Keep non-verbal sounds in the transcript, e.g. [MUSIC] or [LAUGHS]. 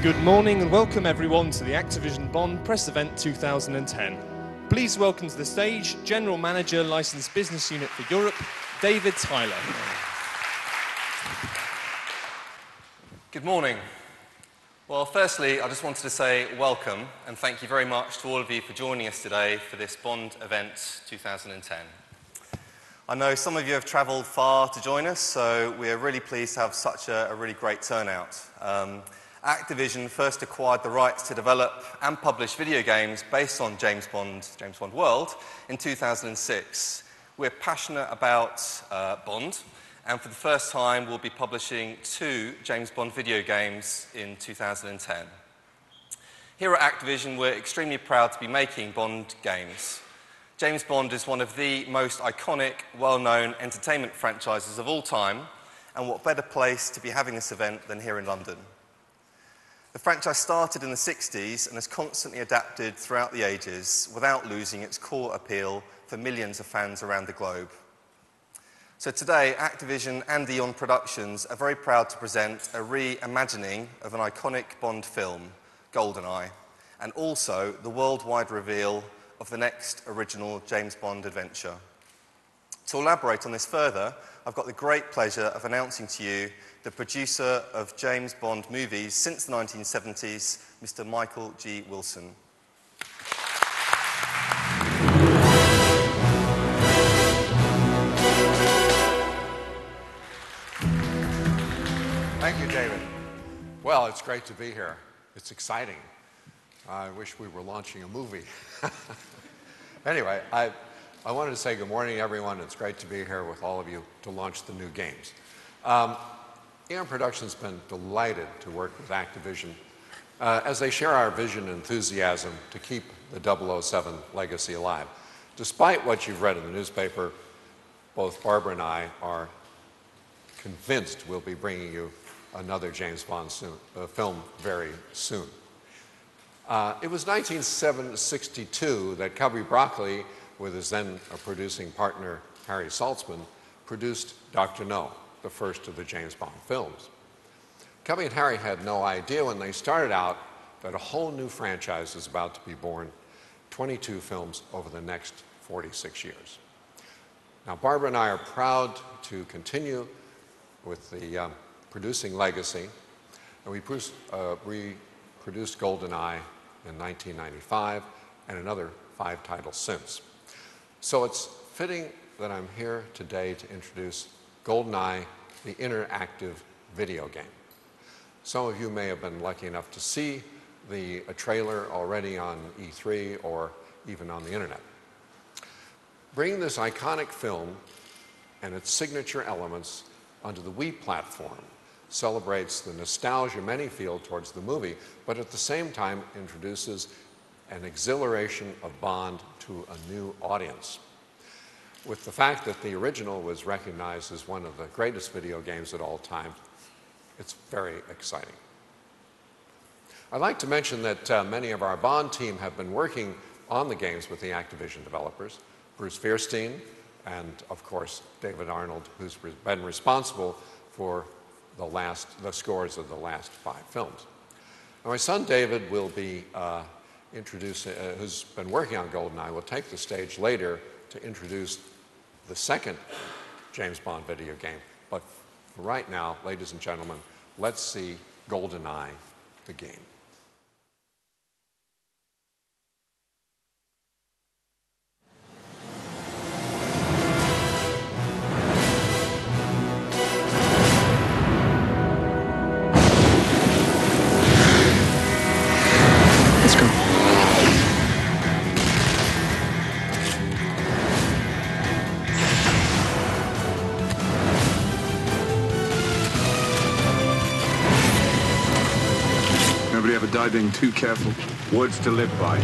Good morning and welcome everyone to the Activision Bond Press Event 2010. Please welcome to the stage General Manager, Licensed Business Unit for Europe, David Tyler. Good morning. Well, firstly, I just wanted to say welcome and thank you very much to all of you for joining us today for this Bond Event 2010. I know some of you have travelled far to join us, so we are really pleased to have such a, a really great turnout. Um, Activision first acquired the rights to develop and publish video games based on James Bond, James Bond World in 2006. We're passionate about uh, Bond, and for the first time, we'll be publishing two James Bond video games in 2010. Here at Activision, we're extremely proud to be making Bond games. James Bond is one of the most iconic, well known entertainment franchises of all time, and what better place to be having this event than here in London? The franchise started in the 60s and has constantly adapted throughout the ages without losing its core appeal for millions of fans around the globe. So today, Activision and Eon Productions are very proud to present a reimagining of an iconic Bond film, GoldenEye, and also the worldwide reveal of the next original James Bond adventure. To elaborate on this further, I've got the great pleasure of announcing to you the producer of James Bond movies since the 1970s, Mr. Michael G. Wilson. Thank you, David. Well, it's great to be here. It's exciting. I wish we were launching a movie. [LAUGHS] anyway, I, I wanted to say good morning, everyone. It's great to be here with all of you to launch the new games. Um, Eon Productions has been delighted to work with Activision uh, as they share our vision and enthusiasm to keep the 007 legacy alive. Despite what you've read in the newspaper, both Barbara and I are convinced we'll be bringing you another James Bond soon, uh, film very soon. Uh, it was 1962 that Cubby Broccoli, with his then producing partner Harry Saltzman, produced Dr. No, the first of the James Bond films. Cubby and Harry had no idea when they started out that a whole new franchise was about to be born 22 films over the next 46 years. Now, Barbara and I are proud to continue with the um, producing legacy, and we, produced, uh, produced GoldenEye in 1995 and another five titles since. So it's fitting that I'm here today to introduce GoldenEye, the interactive video game. Some of you may have been lucky enough to see the trailer already on E3 or even on the internet. Bringing this iconic film and its signature elements onto the Wii platform celebrates the nostalgia many feel towards the movie, but at the same time introduces an exhilaration of Bond to a new audience. With the fact that the original was recognized as one of the greatest video games at all time, it's very exciting. I'd like to mention that uh, many of our Bond team have been working on the games with the Activision developers. Bruce Feirstein and, of course, David Arnold, who's been responsible for the last, the scores of the last five films. Now, my son David will be uh, introducing, uh, who's been working on GoldenEye, will take the stage later to introduce the second James Bond video game. But right now, ladies and gentlemen, let's see GoldenEye, the game. ever die being too careful. Words to live by.